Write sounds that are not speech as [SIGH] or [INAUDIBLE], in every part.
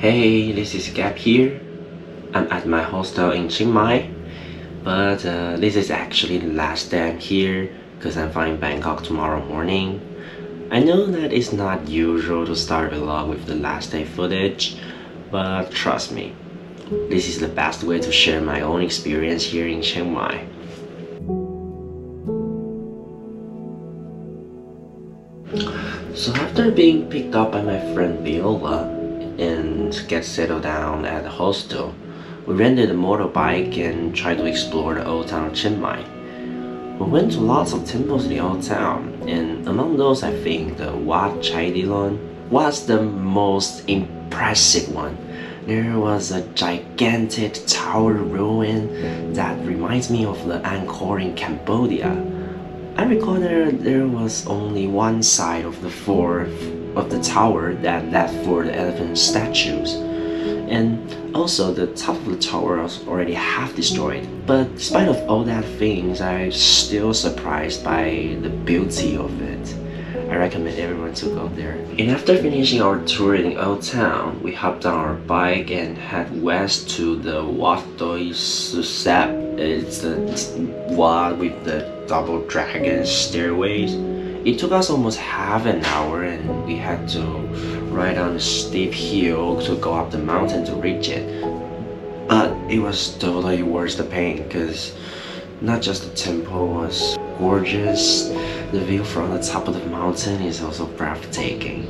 Hey, this is Gab here. I'm at my hostel in Chiang Mai, but uh, this is actually the last day I'm here because I'm flying Bangkok tomorrow morning. I know that it's not usual to start a vlog with the last day footage, but trust me, this is the best way to share my own experience here in Chiang Mai. So after being picked up by my friend Viola and get settled down at the hostel, we rented a motorbike and tried to explore the old town of Chiang Mai. We went to lots of temples in the old town, and among those I think the Wat Chedi Luang was the most impressive one. There was a gigantic tower ruin that reminds me of the Angkor in Cambodia. I recall there, there was only one side of the floor of the tower that left for the elephant statues. And also the top of the tower was already half destroyed. But despite of all that things, I'm still surprised by the beauty of it. I recommend everyone to go there. And after finishing our tour in Old Town, we hopped on our bike and head west to the Wat Doi Suthep. It's the one with the double dragon stairways. It took us almost half an hour and we had to ride on a steep hill to go up the mountain to reach it. But it was totally worth the pain because not just the temple was gorgeous, the view from the top of the mountain is also breathtaking.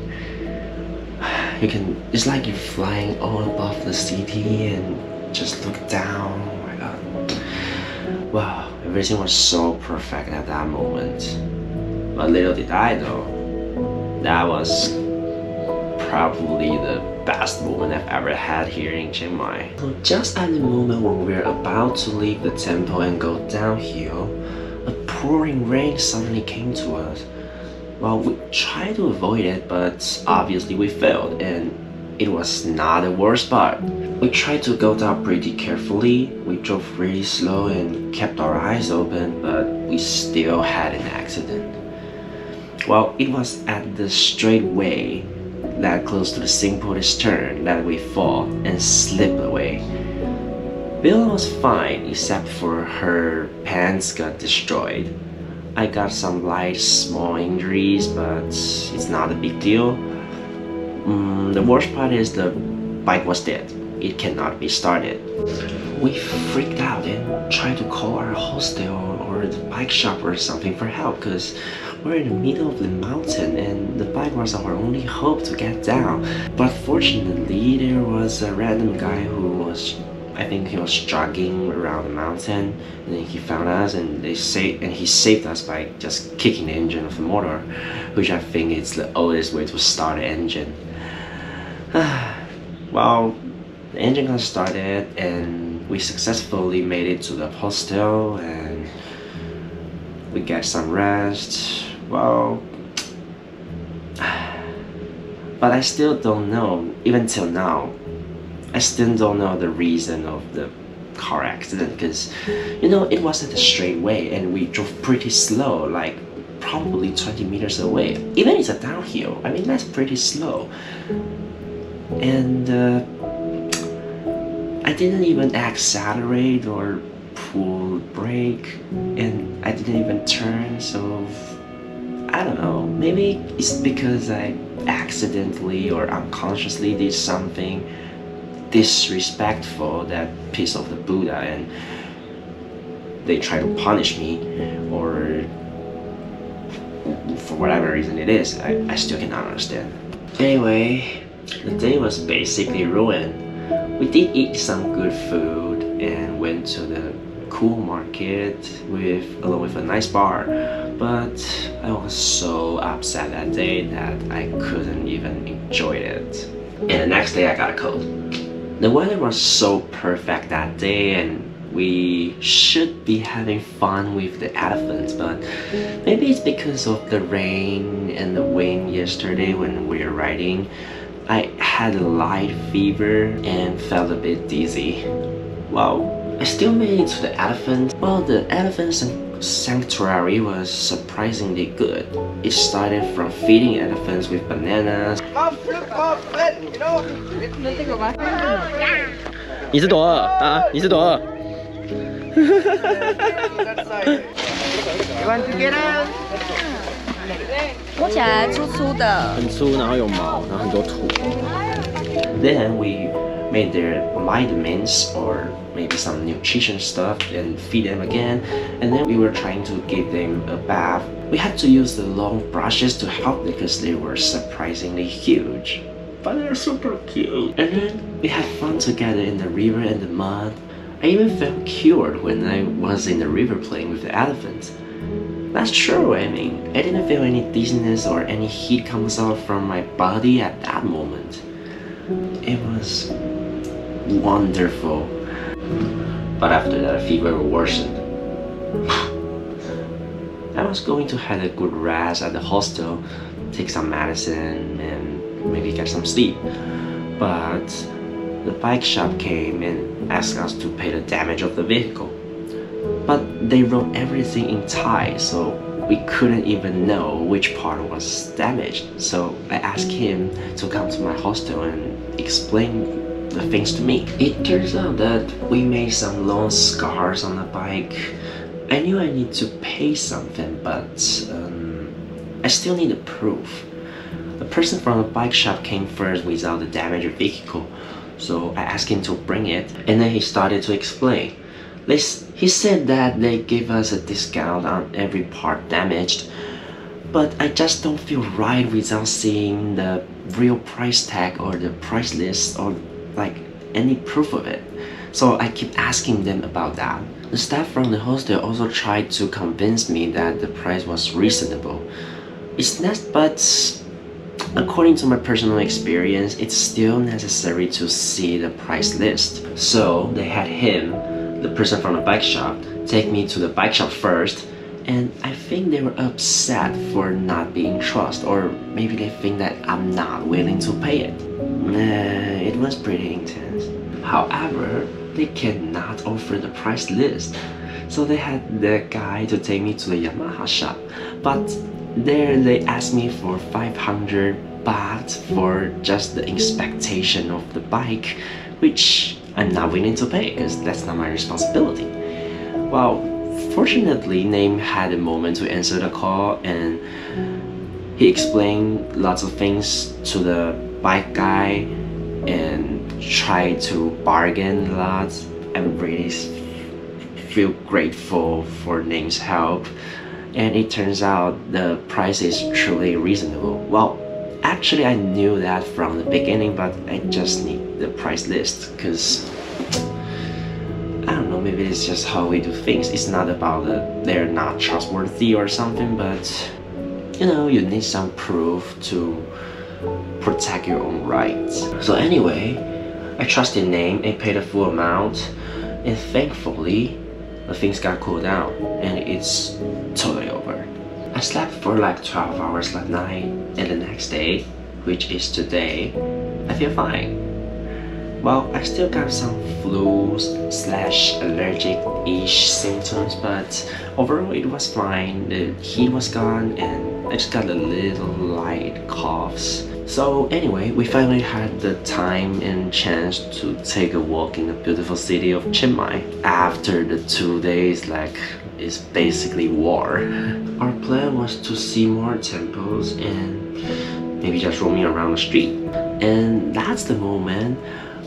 You can, it's like you're flying all above the city and just look down, oh my god. Wow, everything was so perfect at that moment. But little did I know, that was probably the best moment I've ever had here in Chiang Mai. Just at the moment when we were about to leave the temple and go downhill, a pouring rain suddenly came to us. Well, we tried to avoid it, but obviously we failed and it was not the worst part. We tried to go down pretty carefully. We drove really slow and kept our eyes open, but we still had an accident. Well, it was at the straight way that close to the Singporish turn that we fall and slip away. Bill was fine except for her pants got destroyed. I got some light small injuries but it's not a big deal. Mm, the worst part is the bike was dead. It cannot be started. We freaked out and tried to call our hostel or the bike shop or something for help because we're in the middle of the mountain and the bike was our only hope to get down. But fortunately, there was a random guy who was I think he was jogging around the mountain and then he found us and they saved and he saved us by just kicking the engine of the motor which I think is the oldest way to start an engine [SIGHS] well the engine got started and we successfully made it to the hostel and we get some rest well but I still don't know even till now I still don't know the reason of the car accident because you know it wasn't a straight way and we drove pretty slow like probably 20 meters away. Even it's a downhill I mean that's pretty slow. And uh, I didn't even accelerate or pull brake and I didn't even turn so I don't know maybe it's because I accidentally or unconsciously did something disrespectful that piece of the Buddha and they try to punish me or for whatever reason it is, I, I still cannot understand. Anyway, the day was basically ruined. We did eat some good food and went to the cool market with along with a nice bar but I was so upset that day that I couldn't even enjoy it. And the next day I got a cold. The weather was so perfect that day and we should be having fun with the elephants but maybe it's because of the rain and the wind yesterday when we were riding I had a light fever and felt a bit dizzy. Well, I still made it to the elephant. Well, the elephants sanctuary was surprisingly good. It started from feeding elephants with bananas. [LAUGHS] 你是多二啊？你是多二？摸起来粗粗的，很粗，然后有毛，然后很多土。 Then we made their vitamins or maybe some nutrition stuff and feed them again. And then we were trying to give them a bath. We had to use the long brushes to help because they were surprisingly huge. But they're super cute. And then we had fun together in the river and the mud. I even felt cured when I was in the river playing with the elephants. That's true, I mean, I didn't feel any dizziness or any heat comes out from my body at that moment. It was wonderful. But after that, fever worsened. [SIGHS] I was going to have a good rest at the hostel, take some medicine, and maybe get some sleep. But the bike shop came and asked us to pay the damage of the vehicle. But they wrote everything in Thai, so we couldn't even know which part was damaged. So I asked him to come to my hostel and explain the things to me. It turns out that we made some long scars on the bike. I knew I need to pay something, but um, I still need a proof. The person from the bike shop came first without the damaged vehicle, so I asked him to bring it, and then he started to explain. They, he said that they give us a discount on every part damaged, but I just don't feel right without seeing the real price tag or the price list or like any proof of it. So I keep asking them about that. The staff from the hostel also tried to convince me that the price was reasonable. It's not, but according to my personal experience, it's still necessary to see the price list. So they had him, the person from the bike shop, take me to the bike shop first. And I think they were upset for not being trust, or maybe they think that I'm not willing to pay it. It was pretty intense. However, they cannot offer the price list. So they had the guy to take me to the Yamaha shop. But there they asked me for 500 baht for just the inspection of the bike, which I'm not willing to pay because that's not my responsibility. Well, fortunately, Name had a moment to answer the call and he explained lots of things to the bike guy and try to bargain a lot. I really feel grateful for Name's help. And it turns out the price is truly reasonable. Well, actually, I knew that from the beginning, but I just need the price list because I don't know, maybe it's just how we do things. It's not about that they're not trustworthy or something, but you know, you need some proof to protect your own rights. So anyway, I trust trusted Name and paid the full amount, and thankfully, the things got cooled down, and it's totally over. I slept for like 12 hours that night, and the next day, which is today, I feel fine. Well, I still got some flu slash allergic-ish symptoms, but overall it was fine. The heat was gone, and I just got a little light coughs. So anyway, we finally had the time and chance to take a walk in the beautiful city of Chiang Mai after the two days like it's basically war. Our plan was to see more temples and maybe just roaming around the street. And that's the moment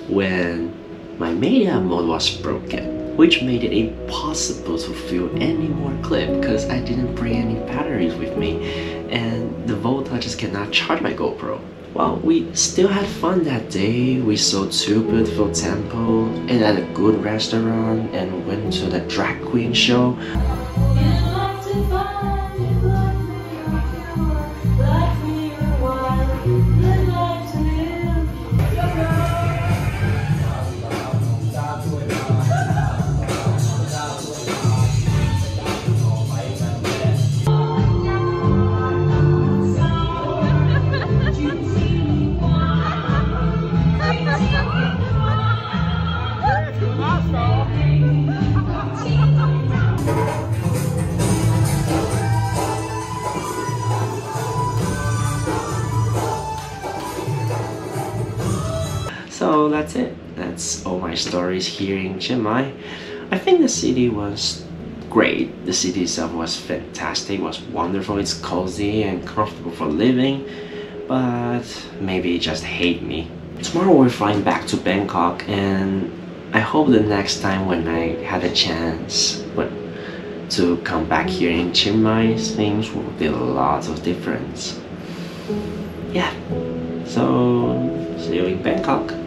when my media mode was broken, which made it impossible to film any more clip because I didn't bring any batteries with me and the Volta just cannot charge my GoPro. Well, we still had fun that day. We saw two beautiful temples and at a good restaurant and went to the drag queen show. That's it. That's all my stories here in Chiang Mai. I think the city was great. The city itself was fantastic, was wonderful, it's cozy and comfortable for living, but maybe just hate me. Tomorrow we're flying back to Bangkok and I hope the next time when I had a chance but to come back here in Chiang Mai, things will be a lot of difference. Yeah, so see you in Bangkok.